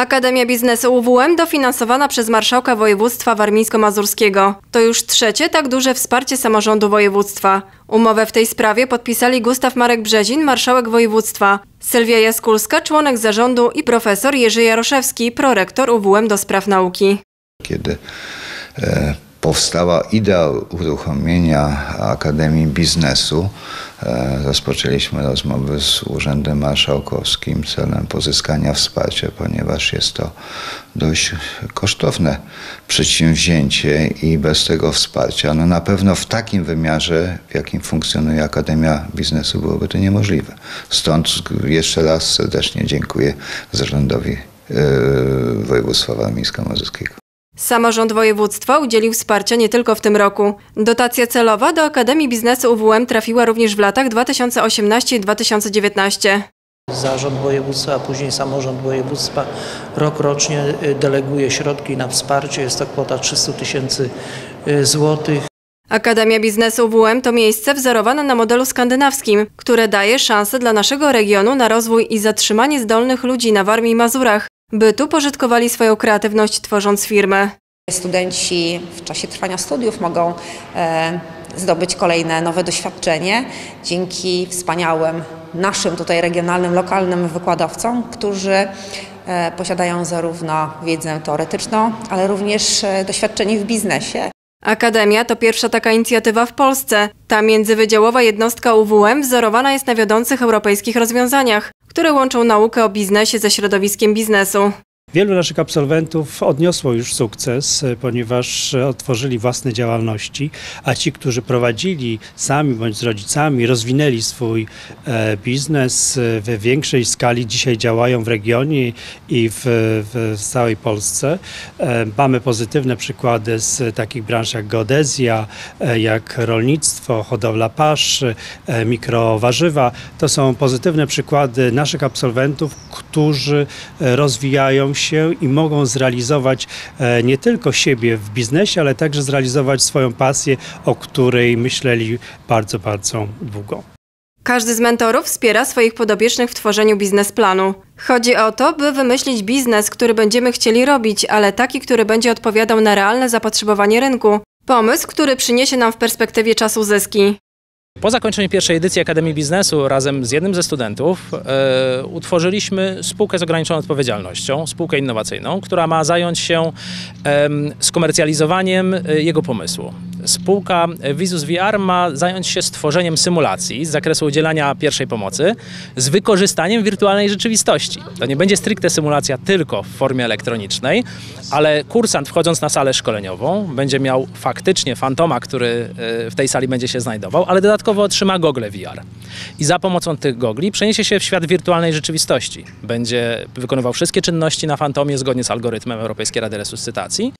Akademia Biznesu UWM dofinansowana przez Marszałka Województwa Warmińsko-Mazurskiego. To już trzecie tak duże wsparcie samorządu województwa. Umowę w tej sprawie podpisali Gustaw Marek Brzezin, marszałek województwa, Sylwia Jaskulska, członek zarządu i profesor Jerzy Jaroszewski, prorektor UWM do spraw nauki. kiedy e, powstała idea uruchomienia Akademii Biznesu, e, rozpoczęliśmy rozmowy z Urzędem Marszałkowskim celem pozyskania wsparcia, ponieważ jest to dość kosztowne przedsięwzięcie i bez tego wsparcia, no na pewno w takim wymiarze, w jakim funkcjonuje Akademia Biznesu, byłoby to niemożliwe. Stąd jeszcze raz serdecznie dziękuję zarządowi e, województwa warmińsko-mazurskiego. Samorząd województwa udzielił wsparcia nie tylko w tym roku. Dotacja celowa do Akademii Biznesu UWM trafiła również w latach 2018 i 2019. Zarząd województwa, a później samorząd województwa rok rocznie y, deleguje środki na wsparcie. Jest to kwota 300 tysięcy y, złotych. Akademia Biznesu UWM to miejsce wzorowane na modelu skandynawskim, które daje szansę dla naszego regionu na rozwój i zatrzymanie zdolnych ludzi na Warmii i Mazurach, by tu pożytkowali swoją kreatywność tworząc firmy. Studenci w czasie trwania studiów mogą e, zdobyć kolejne nowe doświadczenie dzięki wspaniałym naszym tutaj regionalnym, lokalnym wykładowcom, którzy e, posiadają zarówno wiedzę teoretyczną, ale również e, doświadczenie w biznesie. Akademia to pierwsza taka inicjatywa w Polsce. Ta międzywydziałowa jednostka UWM wzorowana jest na wiodących europejskich rozwiązaniach, które łączą naukę o biznesie ze środowiskiem biznesu. Wielu naszych absolwentów odniosło już sukces, ponieważ otworzyli własne działalności, a ci, którzy prowadzili sami bądź z rodzicami, rozwinęli swój e, biznes e, we większej skali, dzisiaj działają w regionie i w, w całej Polsce. E, mamy pozytywne przykłady z takich branż jak geodezja, jak rolnictwo, hodowla pasz, mikrowarzywa. To są pozytywne przykłady naszych absolwentów, którzy rozwijają się i mogą zrealizować e, nie tylko siebie w biznesie, ale także zrealizować swoją pasję, o której myśleli bardzo, bardzo długo. Każdy z mentorów wspiera swoich podobiecznych w tworzeniu biznesplanu. Chodzi o to, by wymyślić biznes, który będziemy chcieli robić, ale taki, który będzie odpowiadał na realne zapotrzebowanie rynku. Pomysł, który przyniesie nam w perspektywie czasu zyski. Po zakończeniu pierwszej edycji Akademii Biznesu razem z jednym ze studentów e, utworzyliśmy spółkę z ograniczoną odpowiedzialnością, spółkę innowacyjną, która ma zająć się em, skomercjalizowaniem e, jego pomysłu. Spółka Visus VR ma zająć się stworzeniem symulacji z zakresu udzielania pierwszej pomocy z wykorzystaniem wirtualnej rzeczywistości. To nie będzie stricte symulacja tylko w formie elektronicznej, ale kursant wchodząc na salę szkoleniową będzie miał faktycznie fantoma, który e, w tej sali będzie się znajdował, ale dodatkowo otrzyma gogle VR. I za pomocą tych gogli przeniesie się w świat wirtualnej rzeczywistości. Będzie wykonywał wszystkie czynności na fantomie zgodnie z algorytmem Europejskiej Rady Resuscytacji.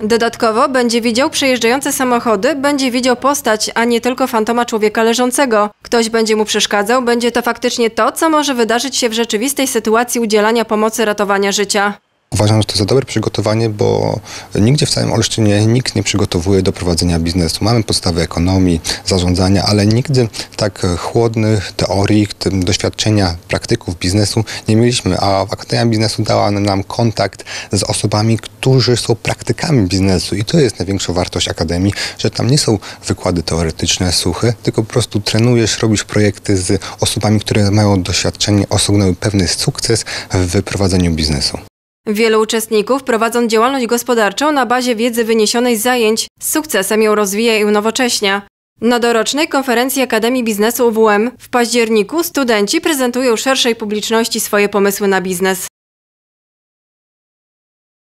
Dodatkowo będzie widział przejeżdżające samochody, będzie widział postać, a nie tylko fantoma człowieka leżącego. Ktoś będzie mu przeszkadzał, będzie to faktycznie to, co może wydarzyć się w rzeczywistej sytuacji udzielania pomocy ratowania życia. Uważam, że to za dobre przygotowanie, bo nigdzie w całym Olsztynie nikt nie przygotowuje do prowadzenia biznesu. Mamy podstawy ekonomii, zarządzania, ale nigdy tak chłodnych teorii, doświadczenia praktyków biznesu nie mieliśmy, a Akademia Biznesu dała nam kontakt z osobami, którzy są praktykami biznesu i to jest największa wartość Akademii, że tam nie są wykłady teoretyczne, suche, tylko po prostu trenujesz, robisz projekty z osobami, które mają doświadczenie, osiągnęły pewny sukces w prowadzeniu biznesu. Wielu uczestników prowadząc działalność gospodarczą na bazie wiedzy wyniesionej z zajęć z sukcesem ją rozwija i unowocześnia. Na dorocznej konferencji Akademii Biznesu UWM w październiku studenci prezentują szerszej publiczności swoje pomysły na biznes.